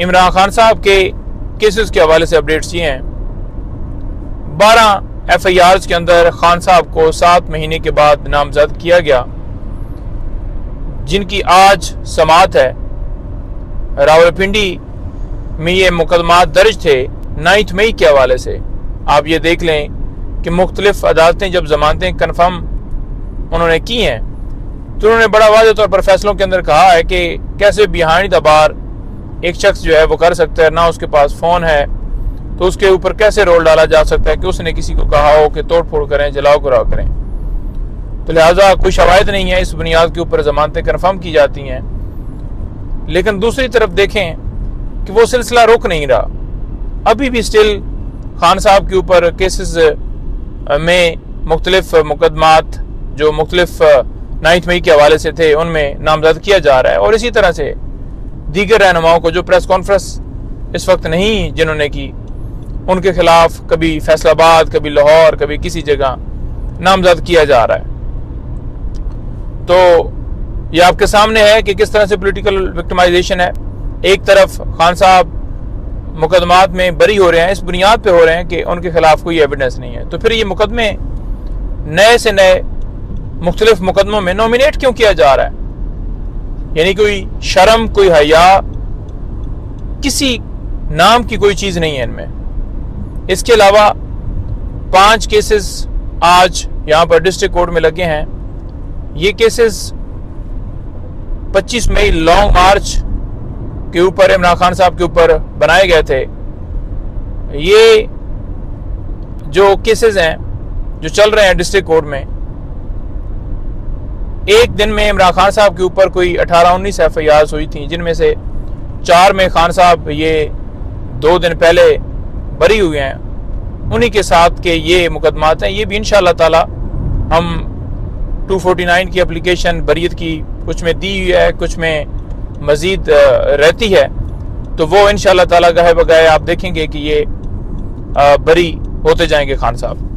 इमरान खान साहब के केसेस के हवाले से अपडेट्स ये हैं। बारह एफ़ आई आर के अंदर खान साहब को सात महीने के बाद नामजद किया गया। जिनकी आज समात है। रावलपिंडी में ये मुकदमा दर्ज थे नाइन्थ मई के हवाले से। आप ये देख लें कि मुख्तलिफ़ अदालतें जब जमानतें कन्फर्म उन्होंने की हैं तो उन्होंने बड़ा वाज तौर पर फैसलों के अंदर कहा है कि कैसे बिहाइंड द बार एक शख्स जो है वो कर सकता है, ना उसके पास फ़ोन है तो उसके ऊपर कैसे रोल डाला जा सकता है कि उसने किसी को कहा हो कि तोड़ फोड़ करें, जलाओ कराओ करें? तो लिहाजा कोई शवायद नहीं है, इस बुनियाद के ऊपर जमानतें कन्फर्म की जाती हैं। लेकिन दूसरी तरफ़ देखें कि वो सिलसिला रुक नहीं रहा। अभी भी स्टिल खान साहब के ऊपर केसेस में मुख्तलिफ़ मुकदमात, जो मुख्तलिफ़ नाइन्थ मई के हवाले से थे, उनमें नामजद किया जा रहा है। और इसी तरह से दीगर रहनुमाओं को जो प्रेस कॉन्फ्रेंस इस वक्त नहीं जिन्होंने की, उनके खिलाफ कभी फैसलाबाद, कभी लाहौर, कभी किसी जगह नामजद किया जा रहा है। तो ये आपके सामने है कि किस तरह से पॉलिटिकल विक्टिमाइजेशन है। एक तरफ़ खान साहब मुकदमात में बरी हो रहे हैं, इस बुनियाद पे हो रहे हैं कि उनके खिलाफ कोई एविडेंस नहीं है। तो फिर ये मुकदमे नए से नए मुख्तलिफ़ मुकदमों में नॉमिनेट क्यों किया जा रहा है? यानी कोई शर्म, कोई हया, किसी नाम की कोई चीज़ नहीं है इनमें। इसके अलावा पाँच केसेस आज यहाँ पर डिस्ट्रिक्ट कोर्ट में लगे हैं। ये केसेस 25 मई लॉन्ग मार्च के ऊपर, इमरान खान साहब के ऊपर बनाए गए थे। ये जो केसेस हैं, जो चल रहे हैं डिस्ट्रिक्ट कोर्ट में एक दिन में इमरान खान साहब के ऊपर कोई 18-19 एफ़ आई आर हुई थी, जिनमें से चार में खान साहब ये दो दिन पहले बरी हुए हैं। उन्हीं के साथ के ये मुकदमात हैं। ये भी इन ताला हम 249 की एप्लीकेशन बरीत की कुछ में दी हुई है, कुछ में मजीद रहती है। तो वो इन ताला गहे बगाए आप देखेंगे कि ये बरी होते जाएँगे खान साहब।